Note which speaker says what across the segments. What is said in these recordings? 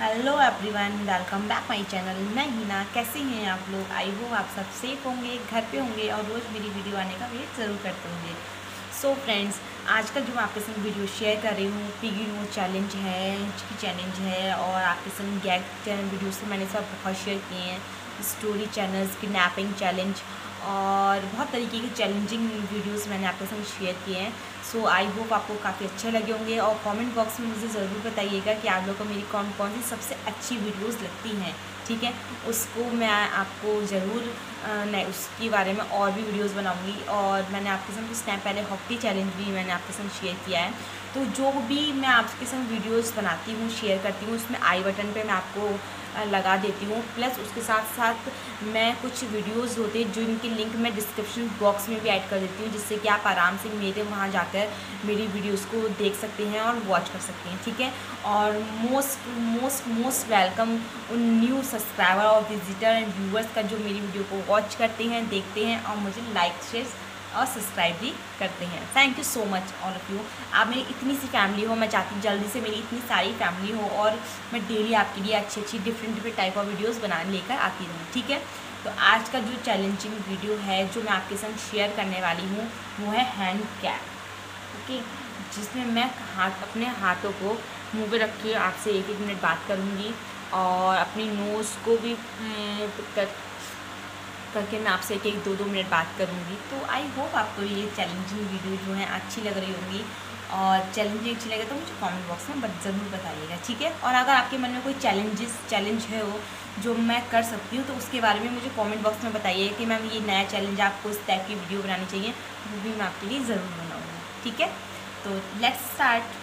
Speaker 1: Hello everyone welcome back my channel मैं हिना, कैसे हैं आप लोग? आई होप आप सब सेफ़ होंगे, घर पे होंगे और रोज़ मेरी वीडियो आने का वेट ज़रूर करते होंगे। सो फ्रेंड्स आजकल जो मैं आपके संग वीडियो शेयर कर रही हूँ पिगी नो चैलेंज है की चैलेंज है और आपके संग गैग चैनल वीडियो से मैंने सब बहुत शेयर किए हैं। स्टोरी चैनल्स किडनैपिंग चैलेंज और बहुत तरीके की चैलेंजिंग वीडियोस मैंने आपके संग शेयर किए हैं। सो आई होप आपको काफ़ी अच्छे लगे होंगे और कमेंट बॉक्स में मुझे ज़रूर बताइएगा कि आप लोग को मेरी कौन कौन सी सबसे अच्छी वीडियोस लगती हैं, ठीक है? उसको मैं आपको ज़रूर उसके बारे में और भी वीडियोस बनाऊँगी और मैंने आपके संग कुछ टाइम पहले हॉकी चैलेंज भी मैंने आपके संग शेयर किया है। तो जो भी मैं आपके संग वीडियोस बनाती हूँ शेयर करती हूँ, उसमें आई बटन पे मैं आपको लगा देती हूँ। प्लस उसके साथ साथ मैं कुछ वीडियोस होते हैं जिनकी लिंक मैं डिस्क्रिप्शन बॉक्स में भी ऐड कर देती हूँ, जिससे कि आप आराम से मेरे वहाँ जाकर मेरी वीडियोस को देख सकते हैं और वॉच कर सकते हैं, ठीक है? और मोस्ट मोस्ट मोस्ट वेलकम उन न्यू सब्सक्राइबर और विजिटर एंड व्यूवर्स का जो मेरी वीडियो को वॉच करते हैं, देखते हैं और मुझे लाइक शेयर और सब्सक्राइब भी करते हैं। Thank you so much all of you आप मेरी इतनी सी फैमिली हो, मैं चाहती हूँ जल्दी से मेरी इतनी सारी फैमिली हो और मैं डेली आपके लिए अच्छी अच्छी different different type of videos बना, लेकर आती रहूँ, ठीक है? तो आज का जो चैलेंजिंग वीडियो है, जो मैं आपके साथ शेयर करने वाली हूँ, वो है हैंड कैप ओके जिसमें मैं हाथ, अपने हाथों को मुँह पे रख के आपसे एक एक मिनट बात करूँगी और अपनी नोज़ को भी करके मैं आपसे एक एक दो दो मिनट बात करूँगी। तो आई होप आपको ये चैलेंजिंग वीडियो जो है अच्छी लग रही होंगी। और चैलेंजिंग अच्छी लगे तो मुझे कमेंट बॉक्स में बट ज़रूर बताइएगा, ठीक है? और अगर आपके मन में कोई चैलेंजेस चैलेंज है वो, जो मैं कर सकती हूँ तो उसके बारे में मुझे कमेंट बॉक्स में बताइए कि मैम ये नया चैलेंज आपको इस टाइप की वीडियो बनानी चाहिए, वो भी मैं आपके लिए ज़रूर बनाऊँगी, ठीक है? तो लेट्स स्टार्ट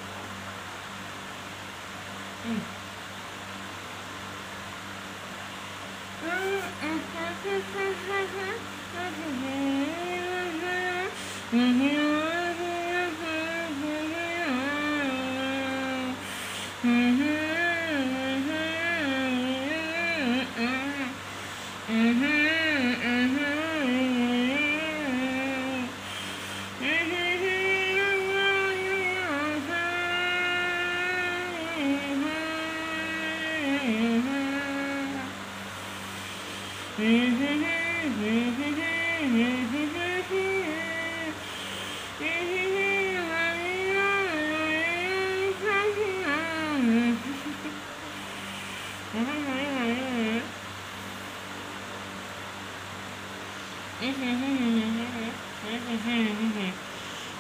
Speaker 1: Mm-hmm.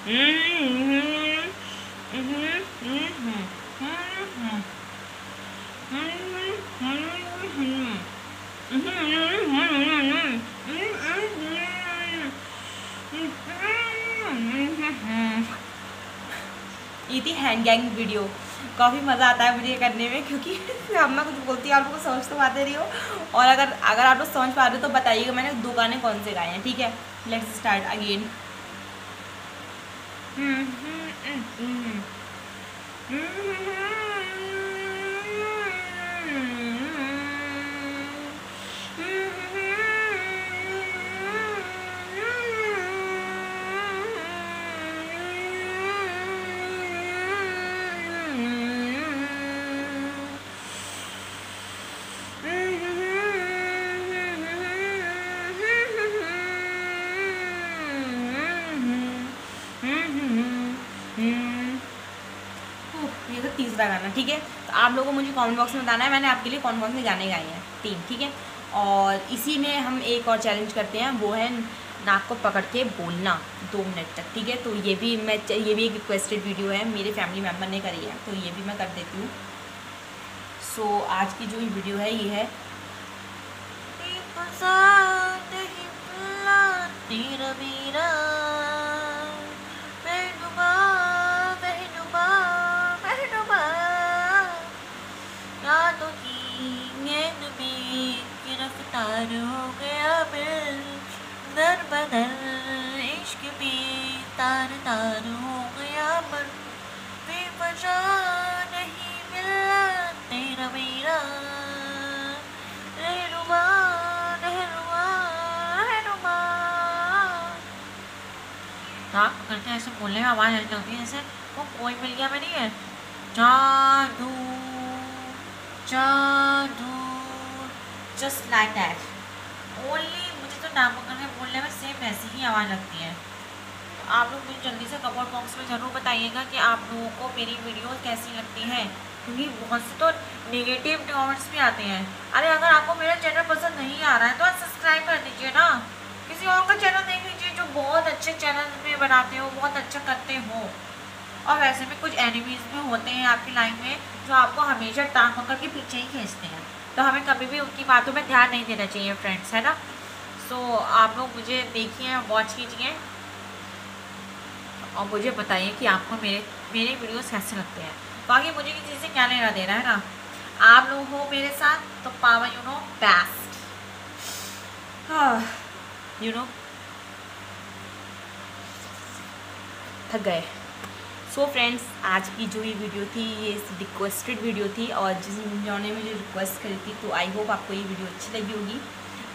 Speaker 1: ये थी हैंड गैंग वीडियो काफ़ी मज़ा आता है वीडियो करने में, क्योंकि हम कुछ बोलती हूँ आप लोग को समझ तो पाते रही हो। और अगर अगर आप लोग समझ पा रहे हो तो बताइएगा मैंने दो गाने कौन से गाए हैं, ठीक है? लेट्स स्टार्ट अगेन 嗯哼嗯嗯嗯哼哼 ये तो तीसरा गाना ठीक है? तो आप लोगों को मुझे कमेंट बॉक्स में बताना है मैंने आपके लिए कौन कौन से गाने गाए हैं तीन ठीक है? और इसी में हम एक और चैलेंज करते हैं वो है नाक को पकड़ के बोलना दो मिनट तक ठीक है? तो ये भी मैं ये भी एक रिक्वेस्टेड वीडियो है मेरे फैमिली मेंबर ने करी है तो ये भी मैं कर देती हूँ। सो so, आज की जो वीडियो है ये है तेरा हाँ करते ऐसे बोलने में आवाज़ चलती है जैसे वो कोई मिल गया मैं नहीं है। जादू
Speaker 2: जादू जस्ट लाइक दैट ओनली मुझे तो नामांकन में बोलने में सेम वैसी ही आवाज़ लगती है। तो आप लोग मुझे जल्दी से कमेंट बॉक्स में ज़रूर बताइएगा कि आप लोगों को मेरी वीडियो कैसी लगती है, क्योंकि बहुत से तो नेगेटिव कमेंट्स भी आते हैं। अरे, अगर आपको मेरा चैनल पसंद नहीं आ रहा है तो आप सब्सक्राइब कर दीजिए ना। किसी और का चैनल देख लीजिए जो बहुत अच्छे चैनल में बनाते हो बहुत अच्छा करते हो। और वैसे भी कुछ एनिमीज भी होते हैं आपकी लाइफ में जो आपको हमेशा टांग पकड़ के पीछे ही खींचते हैं। तो हमें कभी भी उनकी बातों में ध्यान नहीं देना चाहिए फ्रेंड्स है ना? सो so, आप लोग मुझे देखिए वॉच कीजिए। और मुझे बताइए कि आपको मेरे मेरे वीडियोस कैसे लगते हैं। बाकी मुझे किसी से क्या लेना देना है ना? आप लोग हो मेरे साथ तो power you know best you know
Speaker 1: थक गए। सो so फ्रेंड्स आज की जो ये वीडियो थी ये रिक्वेस्टेड वीडियो थी और जिस जिन्होंने मुझे रिक्वेस्ट करी थी तो आई होप आपको ये वीडियो अच्छी लगी होगी।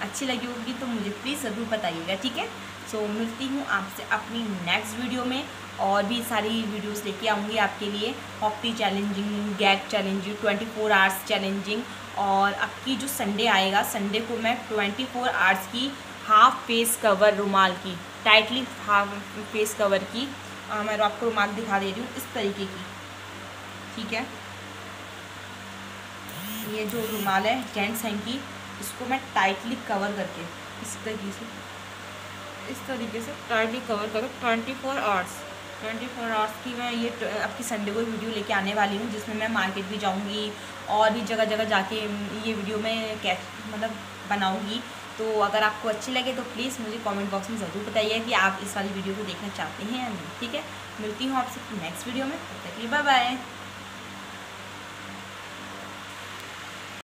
Speaker 1: अच्छी लगी होगी तो मुझे प्लीज़ ज़रूर बताइएगा ठीक है? सो so, मिलती हूँ आपसे अपनी नेक्स्ट वीडियो में और भी सारी वीडियोस लेके आऊँगी आपके लिए। Hockey challenging gag challenging twenty four hours challenging और आपकी जो संडे आएगा संडे को मैं ट्वेंटी फोर आवर्स की हाफ़ फेस कवर रुमाल की टाइटली हाफ़ फेस कवर की आ, मैं आपको रुमाल दिखा दे रही हूँ इस तरीके की ठीक है? ये जो रुमाल है जेंट्स हैं की इसको मैं टाइटली कवर करके इस तरीके से इस तरीके से टाइटली कवर करके twenty four hours twenty four hours की मैं ये आपकी संडे को वीडियो लेके आने वाली हूँ जिसमें मैं मार्केट भी जाऊँगी और भी जगह जगह जाके ये वीडियो में कैच मतलब बनाऊँगी तो अगर आपको अच्छी लगे तो प्लीज़ मुझे कमेंट बॉक्स में ज़रूर बताइए कि आप इस वाली वीडियो को देखना चाहते हैं या नहीं, ठीक है? मिलती हूँ आपसे नेक्स्ट वीडियो में, तब तक लिए बाय बाय